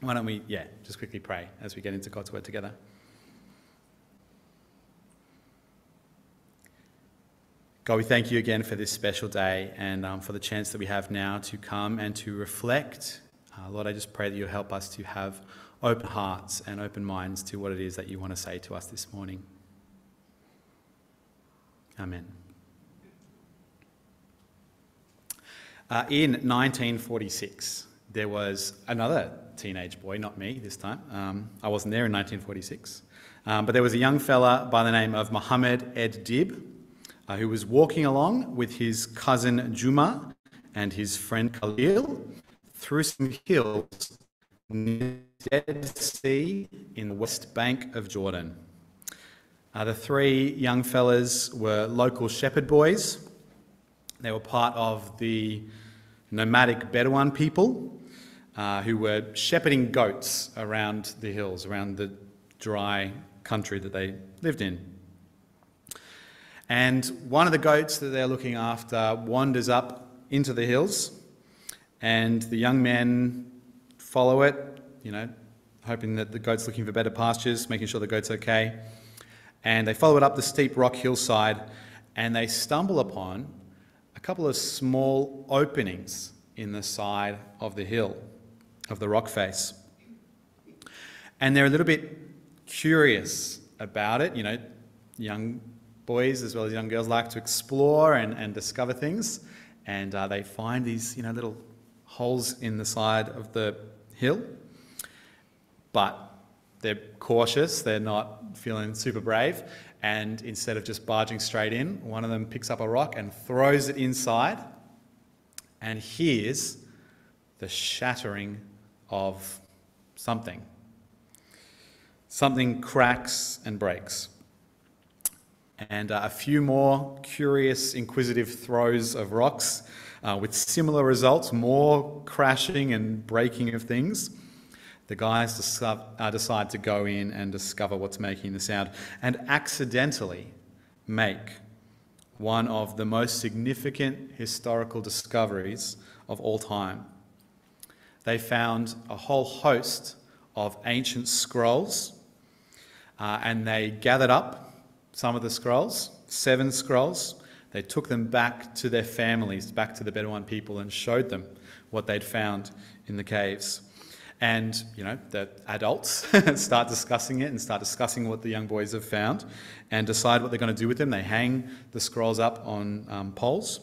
Why don't we, yeah, just quickly pray as we get into God's Word together. God, we thank you again for this special day and um, for the chance that we have now to come and to reflect. Uh, Lord, I just pray that you'll help us to have open hearts and open minds to what it is that you want to say to us this morning. Amen. Uh, in 1946, there was another teenage boy, not me this time. Um, I wasn't there in 1946. Um, but there was a young fella by the name of Muhammad Ed Dib uh, who was walking along with his cousin Juma and his friend Khalil through some hills near the Dead Sea in the west bank of Jordan. Uh, the three young fellas were local shepherd boys. They were part of the nomadic Bedouin people uh, who were shepherding goats around the hills, around the dry country that they lived in. And one of the goats that they're looking after wanders up into the hills, and the young men follow it, you know, hoping that the goat's looking for better pastures, making sure the goat's okay. And they follow it up the steep rock hillside, and they stumble upon a couple of small openings in the side of the hill of the rock face. And they're a little bit curious about it. You know, young boys as well as young girls like to explore and, and discover things. And uh, they find these, you know, little holes in the side of the hill. But they're cautious, they're not feeling super brave. And instead of just barging straight in, one of them picks up a rock and throws it inside and hears the shattering of something. Something cracks and breaks. And uh, a few more curious, inquisitive throws of rocks uh, with similar results, more crashing and breaking of things. The guys uh, decide to go in and discover what's making the sound and accidentally make one of the most significant historical discoveries of all time they found a whole host of ancient scrolls uh, and they gathered up some of the scrolls, seven scrolls. They took them back to their families, back to the Bedouin people, and showed them what they'd found in the caves. And, you know, the adults start discussing it and start discussing what the young boys have found and decide what they're going to do with them. They hang the scrolls up on um, poles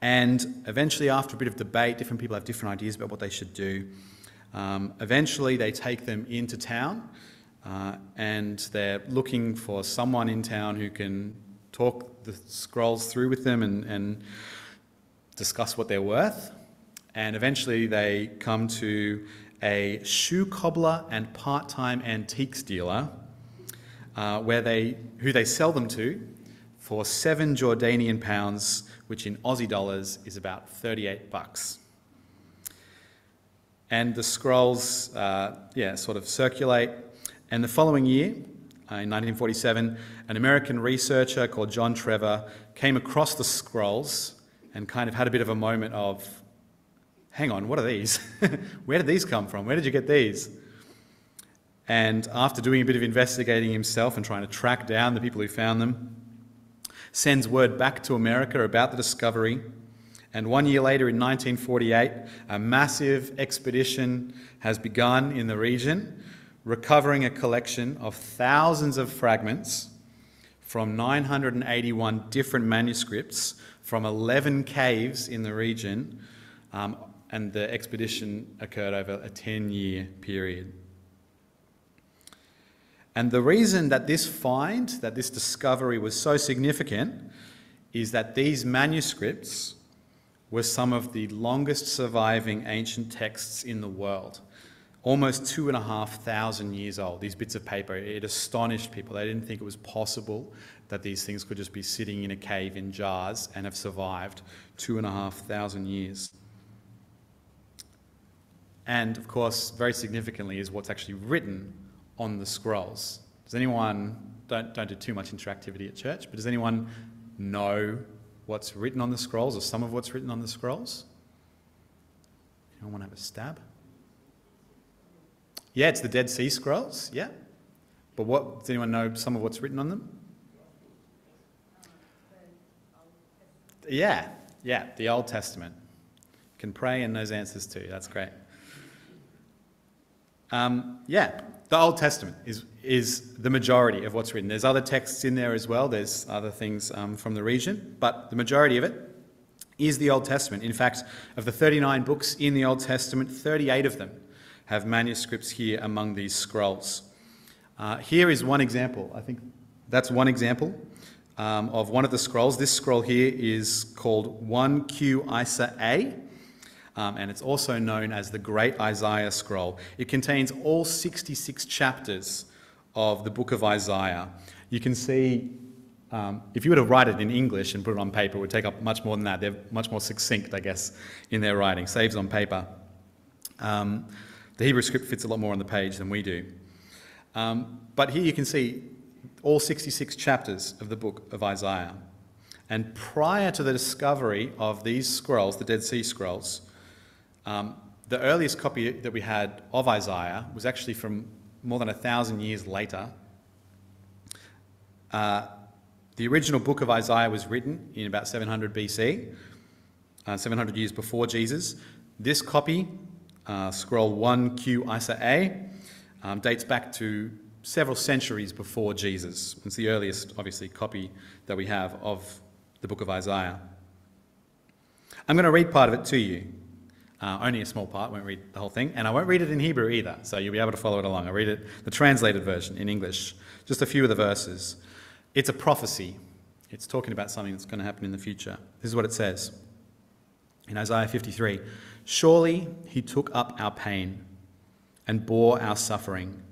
and eventually, after a bit of debate, different people have different ideas about what they should do. Um, eventually, they take them into town uh, and they're looking for someone in town who can talk the scrolls through with them and, and discuss what they're worth. And eventually, they come to a shoe cobbler and part time antiques dealer uh, where they, who they sell them to for seven Jordanian pounds which in Aussie dollars is about 38 bucks. And the scrolls, uh, yeah, sort of circulate. And the following year, uh, in 1947, an American researcher called John Trever came across the scrolls and kind of had a bit of a moment of, hang on, what are these? Where did these come from? Where did you get these? And after doing a bit of investigating himself and trying to track down the people who found them, sends word back to America about the discovery. And one year later, in 1948, a massive expedition has begun in the region, recovering a collection of thousands of fragments from 981 different manuscripts from 11 caves in the region. Um, and the expedition occurred over a 10 year period. And the reason that this find, that this discovery was so significant, is that these manuscripts were some of the longest surviving ancient texts in the world. Almost two and a half thousand years old, these bits of paper. It astonished people. They didn't think it was possible that these things could just be sitting in a cave in jars and have survived two and a half thousand years. And of course, very significantly, is what's actually written on the scrolls. Does anyone, don't, don't do too much interactivity at church, but does anyone know what's written on the scrolls or some of what's written on the scrolls? Anyone want to have a stab? Yeah, it's the Dead Sea Scrolls, yeah. But what, does anyone know some of what's written on them? Yeah, yeah, the Old Testament. Can pray and knows answers too. That's great. Um, yeah, the Old Testament is, is the majority of what's written. There's other texts in there as well, there's other things um, from the region, but the majority of it is the Old Testament. In fact, of the 39 books in the Old Testament, 38 of them have manuscripts here among these scrolls. Uh, here is one example. I think that's one example um, of one of the scrolls. This scroll here is called 1Q Isa A. Um, and it's also known as the Great Isaiah Scroll. It contains all 66 chapters of the book of Isaiah. You can see, um, if you were to write it in English and put it on paper, it would take up much more than that. They're much more succinct, I guess, in their writing, saves on paper. Um, the Hebrew script fits a lot more on the page than we do. Um, but here you can see all 66 chapters of the book of Isaiah. And prior to the discovery of these scrolls, the Dead Sea Scrolls, um, the earliest copy that we had of Isaiah was actually from more than a thousand years later. Uh, the original book of Isaiah was written in about 700 BC, uh, 700 years before Jesus. This copy, uh, scroll 1Q Isa A, um, dates back to several centuries before Jesus. It's the earliest, obviously, copy that we have of the book of Isaiah. I'm going to read part of it to you. Uh, only a small part, won't read the whole thing, and I won't read it in Hebrew either, so you'll be able to follow it along. I'll read it, the translated version in English, just a few of the verses. It's a prophecy. It's talking about something that's going to happen in the future. This is what it says in Isaiah 53 Surely he took up our pain and bore our suffering.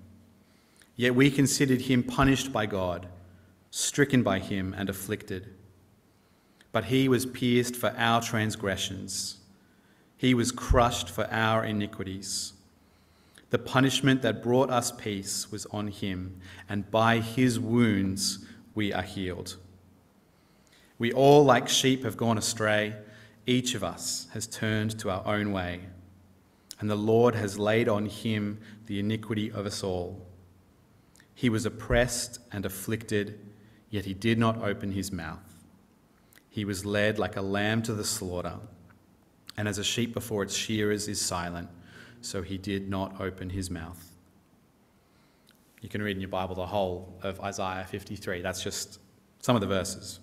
Yet we considered him punished by God, stricken by him, and afflicted. But he was pierced for our transgressions he was crushed for our iniquities. The punishment that brought us peace was on him, and by his wounds we are healed. We all, like sheep, have gone astray. Each of us has turned to our own way, and the Lord has laid on him the iniquity of us all. He was oppressed and afflicted, yet he did not open his mouth. He was led like a lamb to the slaughter and as a sheep before its shearers is silent, so he did not open his mouth. You can read in your Bible the whole of Isaiah 53. That's just some of the verses.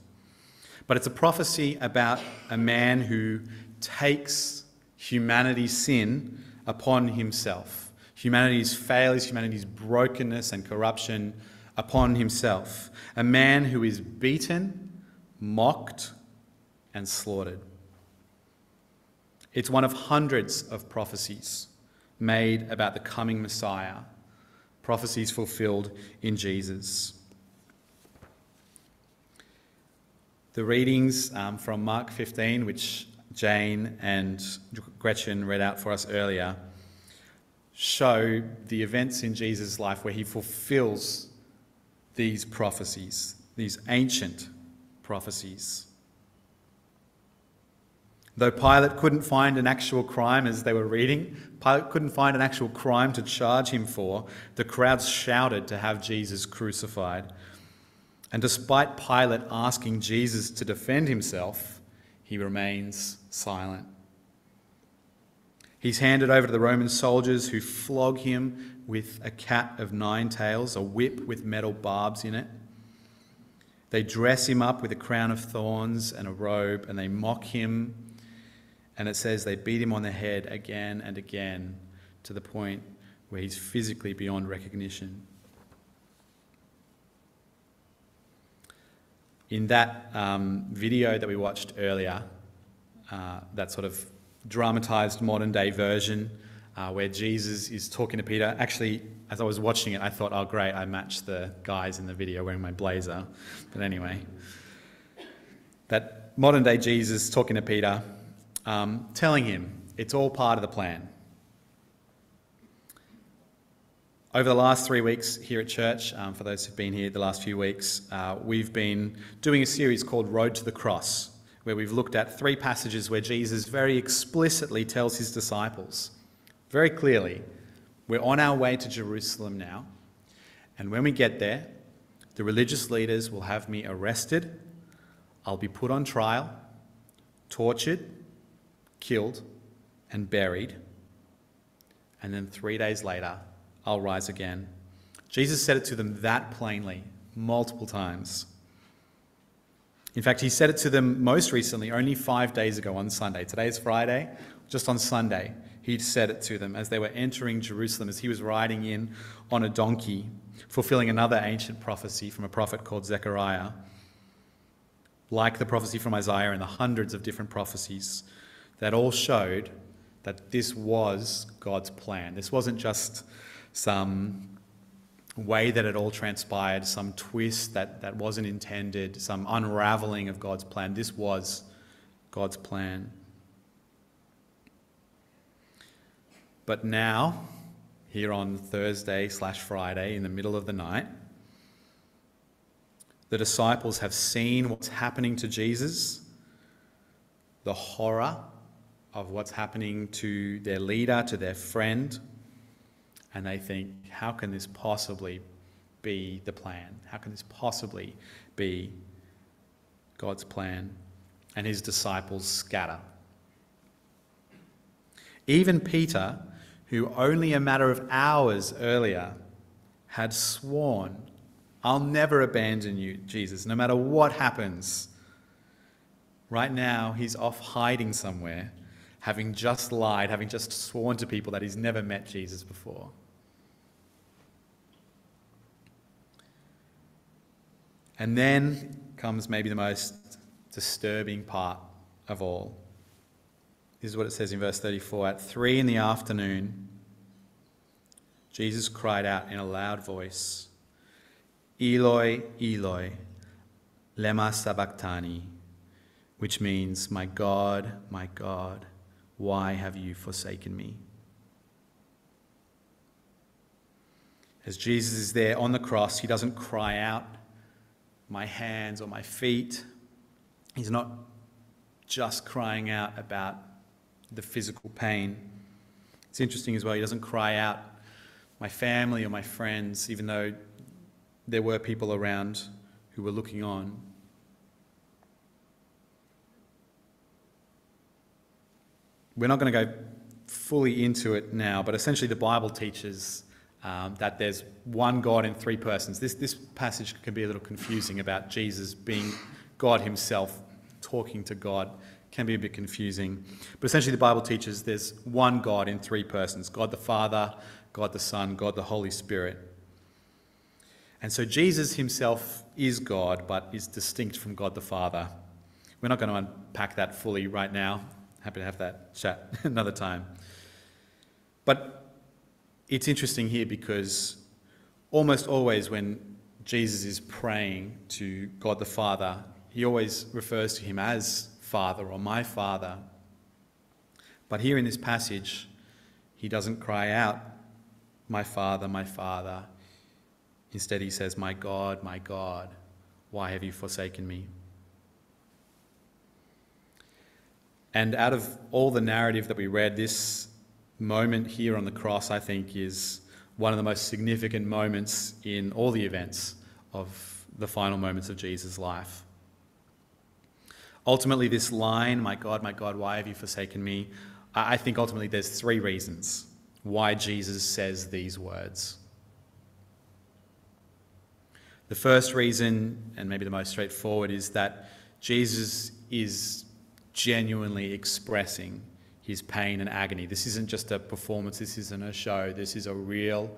But it's a prophecy about a man who takes humanity's sin upon himself, humanity's failures, humanity's brokenness and corruption upon himself. A man who is beaten, mocked, and slaughtered. It's one of hundreds of prophecies made about the coming Messiah, prophecies fulfilled in Jesus. The readings um, from Mark 15, which Jane and Gretchen read out for us earlier, show the events in Jesus' life where he fulfills these prophecies, these ancient prophecies. Though Pilate couldn't find an actual crime as they were reading, Pilate couldn't find an actual crime to charge him for, the crowds shouted to have Jesus crucified. And despite Pilate asking Jesus to defend himself, he remains silent. He's handed over to the Roman soldiers who flog him with a cat of nine tails, a whip with metal barbs in it. They dress him up with a crown of thorns and a robe, and they mock him and it says they beat him on the head again and again to the point where he's physically beyond recognition. In that um, video that we watched earlier, uh, that sort of dramatized modern day version uh, where Jesus is talking to Peter. Actually, as I was watching it, I thought, oh, great, I matched the guys in the video wearing my blazer. But anyway, that modern day Jesus talking to Peter um, telling him it's all part of the plan. Over the last three weeks here at church, um, for those who've been here the last few weeks, uh, we've been doing a series called Road to the Cross, where we've looked at three passages where Jesus very explicitly tells his disciples, very clearly, We're on our way to Jerusalem now. And when we get there, the religious leaders will have me arrested. I'll be put on trial, tortured, killed, and buried. And then three days later, I'll rise again. Jesus said it to them that plainly, multiple times. In fact, he said it to them most recently, only five days ago on Sunday. Today is Friday. Just on Sunday, he said it to them as they were entering Jerusalem, as he was riding in on a donkey, fulfilling another ancient prophecy from a prophet called Zechariah. Like the prophecy from Isaiah and the hundreds of different prophecies that all showed that this was God's plan. This wasn't just some way that it all transpired, some twist that, that wasn't intended, some unraveling of God's plan. This was God's plan. But now, here on Thursday slash Friday, in the middle of the night, the disciples have seen what's happening to Jesus, the horror of what's happening to their leader, to their friend, and they think, how can this possibly be the plan? How can this possibly be God's plan? And his disciples scatter. Even Peter, who only a matter of hours earlier had sworn, I'll never abandon you, Jesus, no matter what happens. Right now, he's off hiding somewhere, having just lied, having just sworn to people that he's never met Jesus before. And then comes maybe the most disturbing part of all. This is what it says in verse 34 At three in the afternoon, Jesus cried out in a loud voice, Eloi, Eloi, lema sabachthani, which means, My God, my God, why have you forsaken me? As Jesus is there on the cross, he doesn't cry out my hands or my feet. He's not just crying out about the physical pain. It's interesting as well, he doesn't cry out, my family or my friends, even though there were people around who were looking on. We're not going to go fully into it now, but essentially the Bible teaches um, that there's one God in three persons. This, this passage can be a little confusing about Jesus being God himself, talking to God, can be a bit confusing. But essentially, the Bible teaches there's one God in three persons God the Father, God the Son, God the Holy Spirit. And so Jesus himself is God, but is distinct from God the Father. We're not going to unpack that fully right now. Happy to have that chat another time. But it's interesting here because almost always when Jesus is praying to God the Father, he always refers to him as Father or my Father. But here in this passage, he doesn't cry out, My Father, my Father. Instead, he says, My God, my God, why have you forsaken me? And out of all the narrative that we read, this moment here on the cross, I think, is one of the most significant moments in all the events of the final moments of Jesus' life. Ultimately, this line, My God, my God, why have you forsaken me? I think ultimately there's three reasons why Jesus says these words. The first reason, and maybe the most straightforward, is that Jesus is genuinely expressing his pain and agony. This isn't just a performance, this isn't a show, this is a real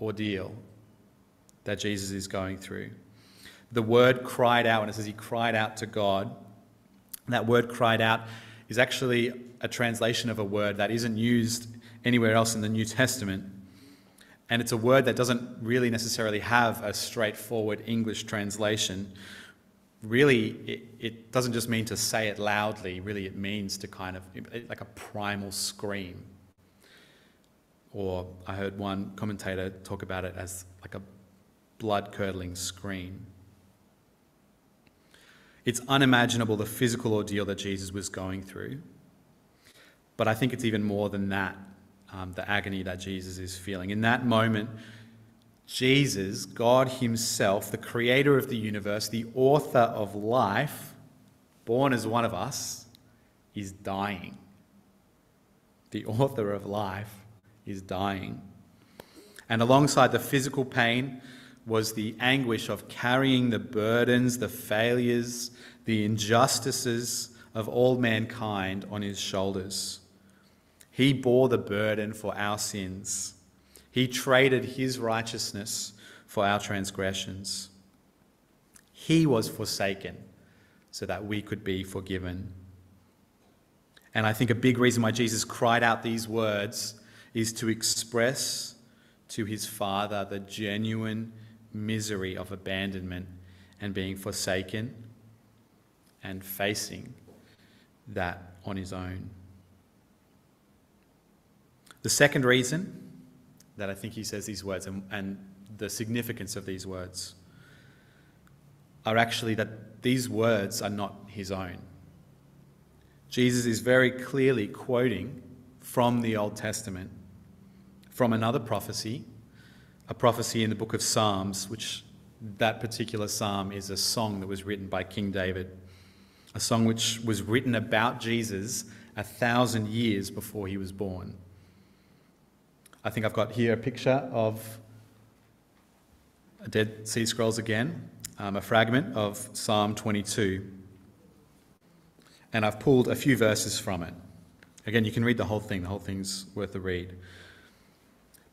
ordeal that Jesus is going through. The word cried out, and it says he cried out to God, that word cried out is actually a translation of a word that isn't used anywhere else in the New Testament. And it's a word that doesn't really necessarily have a straightforward English translation really, it, it doesn't just mean to say it loudly, really, it means to kind of, like a primal scream. Or I heard one commentator talk about it as like a blood curdling scream. It's unimaginable the physical ordeal that Jesus was going through. But I think it's even more than that. um, the agony that Jesus is feeling. In that moment, Jesus, God Himself, the creator of the universe, the author of life, born as one of us, is dying. The author of life is dying. And alongside the physical pain was the anguish of carrying the burdens, the failures, the injustices of all mankind on his shoulders. He bore the burden for our sins. He traded his righteousness for our transgressions. He was forsaken so that we could be forgiven. And I think a big reason why Jesus cried out these words is to express to his Father the genuine misery of abandonment and being forsaken and facing that on his own. The second reason that I think he says these words and, and the significance of these words are actually that these words are not his own. Jesus is very clearly quoting from the Old Testament, from another prophecy a prophecy in the book of Psalms, which that particular psalm is a song that was written by King David, a song which was written about Jesus a thousand years before he was born. I think I've got here a picture of a Dead Sea Scrolls again, um, a fragment of Psalm 22. And I've pulled a few verses from it. Again, you can read the whole thing, the whole thing's worth a read.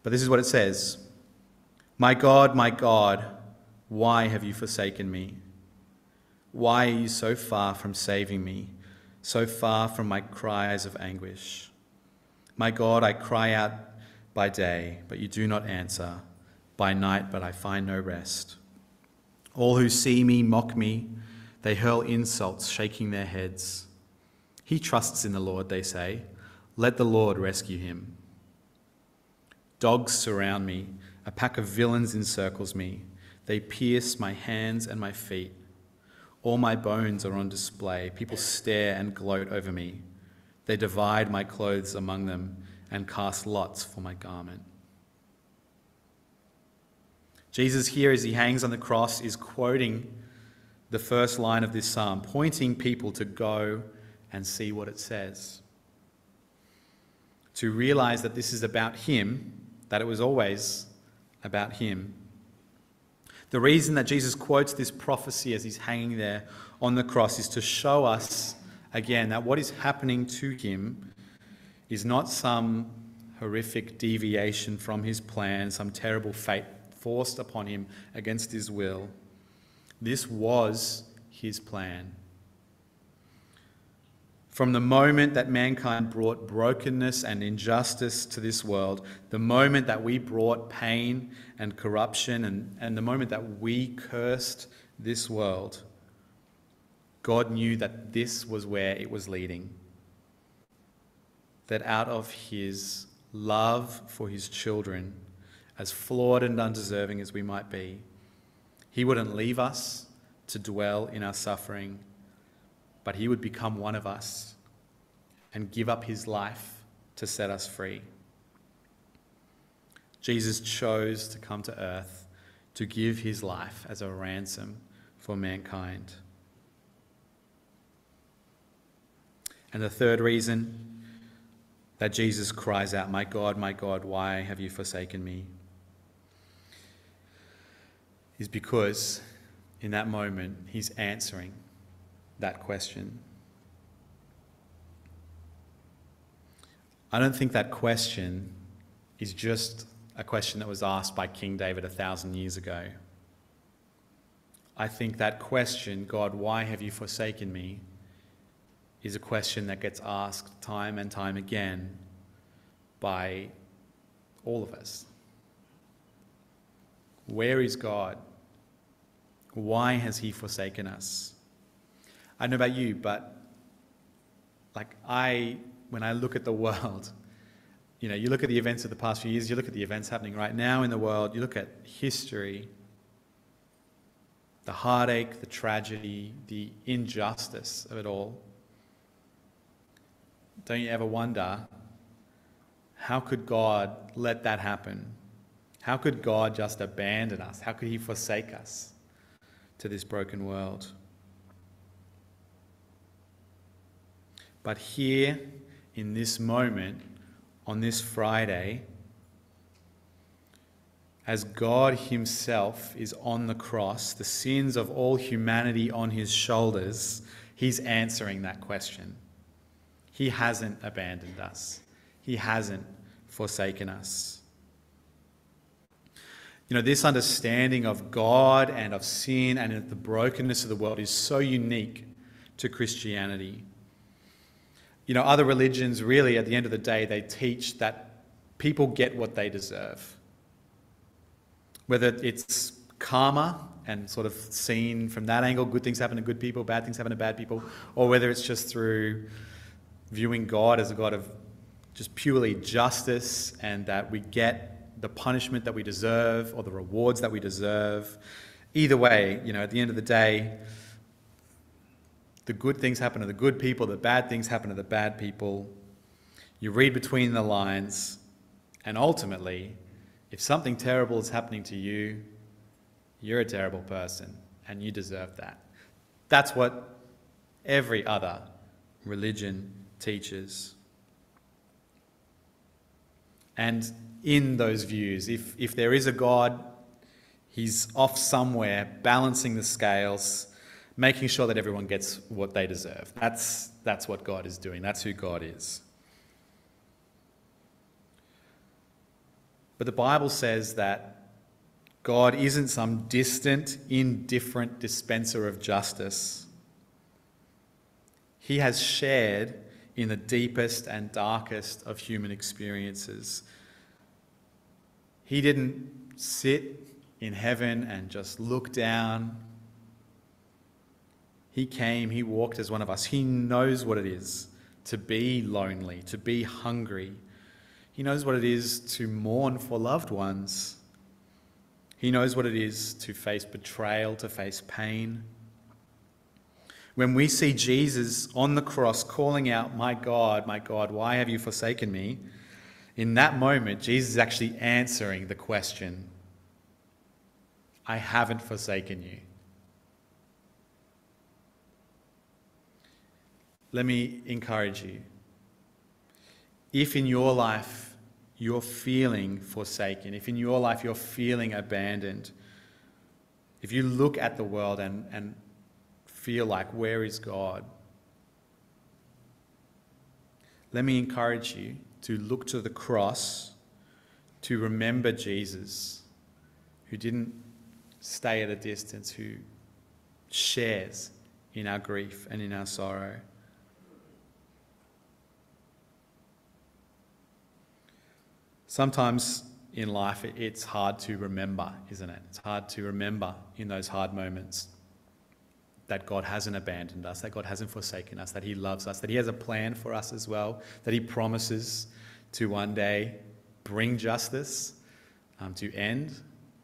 But this is what it says my God, my God, why have you forsaken me? Why are you so far from saving me, so far from my cries of anguish? My God, I cry out by day, but you do not answer, by night, but I find no rest. All who see me mock me, they hurl insults, shaking their heads. He trusts in the Lord, they say. Let the Lord rescue him. Dogs surround me. A pack of villains encircles me. They pierce my hands and my feet. All my bones are on display. People stare and gloat over me. They divide my clothes among them and cast lots for my garment. Jesus, here as he hangs on the cross, is quoting the first line of this psalm, pointing people to go and see what it says. To realize that this is about him, that it was always about him. The reason that Jesus quotes this prophecy as he's hanging there on the cross is to show us again that what is happening to him is not some horrific deviation from his plan, some terrible fate forced upon him against his will. This was his plan. From the moment that mankind brought brokenness and injustice to this world, the moment that we brought pain and corruption, and, and the moment that we cursed this world, God knew that this was where it was leading. That out of his love for his children, as flawed and undeserving as we might be, he wouldn't leave us to dwell in our suffering but he would become one of us and give up his life to set us free. Jesus chose to come to earth to give his life as a ransom for mankind. And the third reason that Jesus cries out, My God, my God, why have you forsaken me? is because in that moment he's answering that question. I don't think that question is just a question that was asked by King David a thousand years ago. I think that question, God, why have you forsaken me, is a question that gets asked time and time again by all of us. Where is God? Why has he forsaken us? I don't know about you, but like I, when I look at the world, you know, you look at the events of the past few years, you look at the events happening right now in the world, you look at history, the heartache, the tragedy, the injustice of it all. Don't you ever wonder How could God let that happen? How could God just abandon us? How could He forsake us to this broken world? But here, in this moment, on this Friday, as God Himself is on the cross, the sins of all humanity on His shoulders, He's answering that question. He hasn't abandoned us, He hasn't forsaken us. You know, this understanding of God and of sin and of the brokenness of the world is so unique to Christianity. You know, other religions really, at the end of the day, they teach that people get what they deserve whether it's karma and sort of seen from that angle, good things happen to good people, bad things happen to bad people, or whether it's just through viewing God as a God of just purely justice and that we get the punishment that we deserve or the rewards that we deserve. Either way, you know, at the end of the day, the good things happen to the good people, the bad things happen to the bad people. You read between the lines, and ultimately, if something terrible is happening to you, you're a terrible person and you deserve that. That's what every other religion teaches. And in those views, if, if there is a God, he's off somewhere balancing the scales, making sure that everyone gets what they deserve. That's, that's what God is doing, that's who God is. But the Bible says that God isn't some distant, indifferent dispenser of justice. He has shared in the deepest and darkest of human experiences. He didn't sit in heaven and just look down. He came, he walked as one of us. He knows what it is to be lonely, to be hungry, he knows what it is to mourn for loved ones. He knows what it is to face betrayal, to face pain. When we see Jesus on the cross calling out, My God, my God, why have you forsaken me? In that moment, Jesus is actually answering the question I haven't forsaken you. Let me encourage you if in your life you're feeling forsaken, if in your life you're feeling abandoned, if you look at the world and, and feel like, where is God? Let me encourage you to look to the cross, to remember Jesus, who didn't stay at a distance, who shares in our grief and in our sorrow. Sometimes in life it's hard to remember, isn't it? It's hard to remember in those hard moments that God hasn't abandoned us, that God hasn't forsaken us, that He loves us, that He has a plan for us as well, that He promises to one day bring justice, um, to end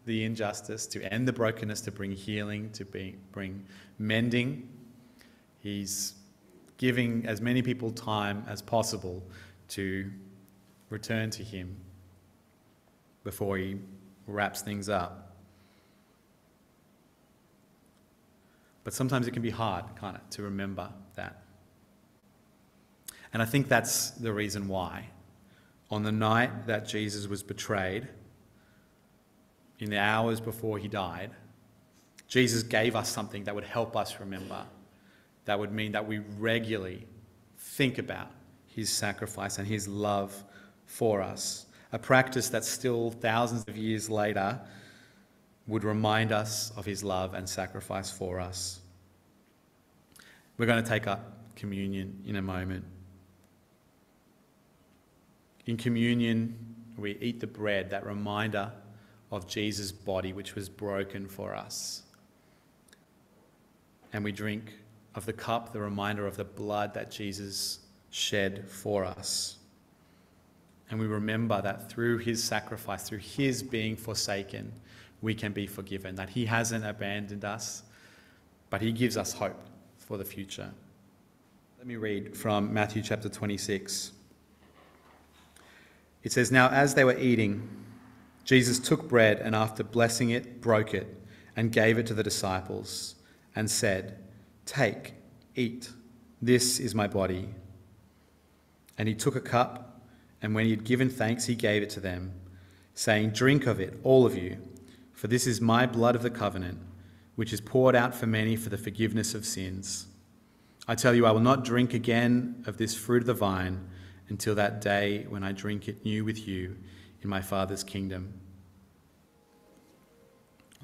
the injustice, to end the brokenness, to bring healing, to be, bring mending. He's giving as many people time as possible to return to Him before he wraps things up. But sometimes it can be hard, can't it, to remember that. And I think that's the reason why. On the night that Jesus was betrayed, in the hours before he died, Jesus gave us something that would help us remember. That would mean that we regularly think about his sacrifice and his love for us a practice that still thousands of years later would remind us of his love and sacrifice for us. We're going to take up communion in a moment. In communion, we eat the bread, that reminder of Jesus' body, which was broken for us. And we drink of the cup, the reminder of the blood that Jesus shed for us. And we remember that through his sacrifice, through his being forsaken, we can be forgiven, that he hasn't abandoned us, but he gives us hope for the future. Let me read from Matthew chapter 26. It says, Now as they were eating, Jesus took bread and after blessing it, broke it and gave it to the disciples and said, Take, eat, this is my body. And he took a cup, and when he had given thanks, he gave it to them, saying, Drink of it, all of you, for this is my blood of the covenant, which is poured out for many for the forgiveness of sins. I tell you, I will not drink again of this fruit of the vine until that day when I drink it new with you in my Father's kingdom.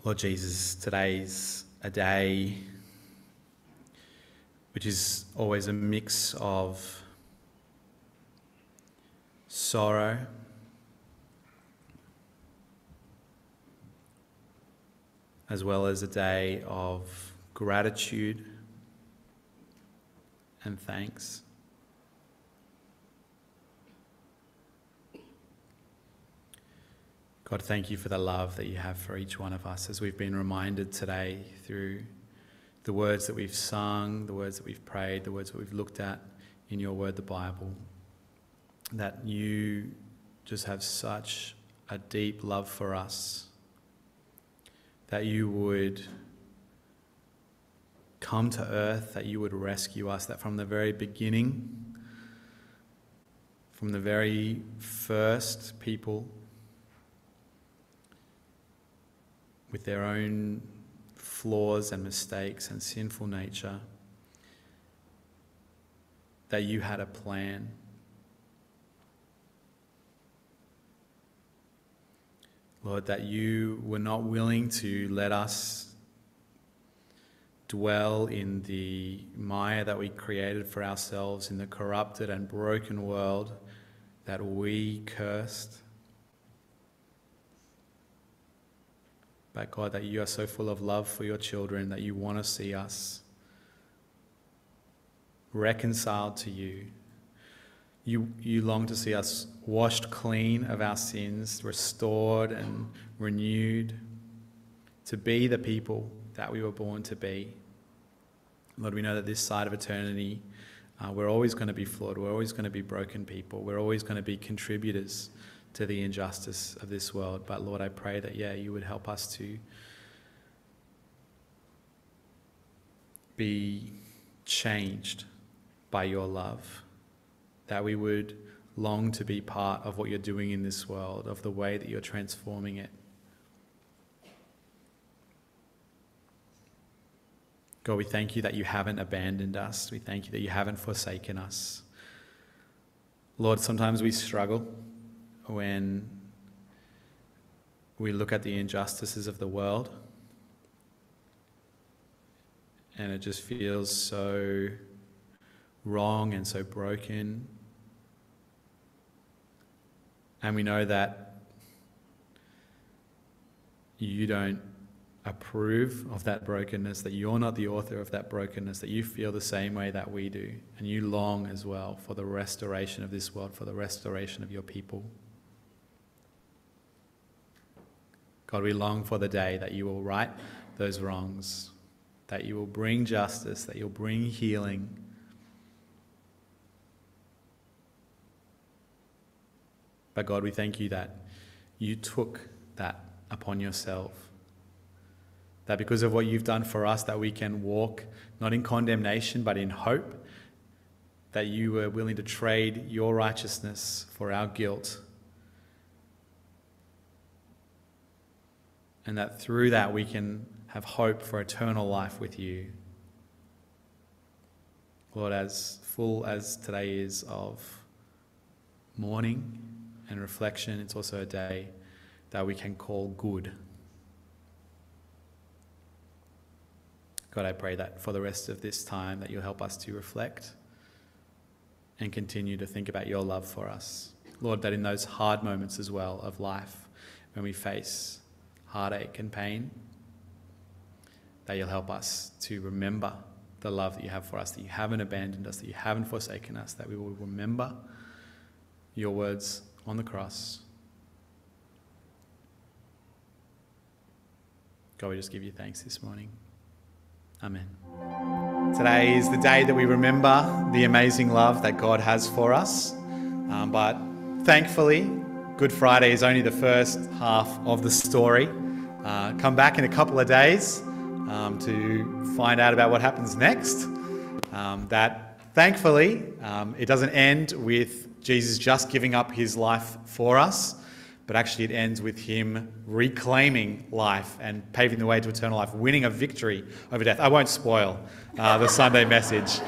Lord Jesus, today's a day which is always a mix of sorrow, as well as a day of gratitude and thanks. God, thank you for the love that you have for each one of us as we've been reminded today through the words that we've sung, the words that we've prayed, the words that we've looked at in your word, the Bible, that you just have such a deep love for us, that you would come to earth, that you would rescue us, that from the very beginning, from the very first people, with their own flaws and mistakes and sinful nature, that you had a plan. Lord, that you were not willing to let us dwell in the mire that we created for ourselves, in the corrupted and broken world that we cursed. But God, that you are so full of love for your children that you want to see us reconciled to you. You, you long to see us washed clean of our sins, restored and renewed, to be the people that we were born to be. Lord, we know that this side of eternity, uh, we're always going to be flawed. We're always going to be broken people. We're always going to be contributors to the injustice of this world. But Lord, I pray that, yeah, you would help us to be changed by your love, that we would long to be part of what you're doing in this world, of the way that you're transforming it. God, we thank you that you haven't abandoned us. We thank you that you haven't forsaken us. Lord, sometimes we struggle when we look at the injustices of the world and it just feels so wrong and so broken. And we know that you don't approve of that brokenness, that you're not the author of that brokenness, that you feel the same way that we do, and you long as well for the restoration of this world, for the restoration of your people. God, we long for the day that you will right those wrongs, that you will bring justice, that you'll bring healing. But God, we thank you that you took that upon yourself. That because of what you've done for us, that we can walk not in condemnation, but in hope. That you were willing to trade your righteousness for our guilt and that through that we can have hope for eternal life with you. Lord, as full as today is of mourning and reflection, it's also a day that we can call good. God, I pray that for the rest of this time that you'll help us to reflect and continue to think about your love for us. Lord, that in those hard moments as well of life when we face heartache and pain, that you'll help us to remember the love that you have for us, that you haven't abandoned us, that you haven't forsaken us, that we will remember your words on the cross. God, we just give you thanks this morning. Amen. Today is the day that we remember the amazing love that God has for us. Um, but thankfully, Good Friday is only the first half of the story. Uh, come back in a couple of days um, to find out about what happens next. Um, that thankfully, um, it doesn't end with Jesus just giving up his life for us, but actually it ends with him reclaiming life and paving the way to eternal life, winning a victory over death. I won't spoil uh, the Sunday message.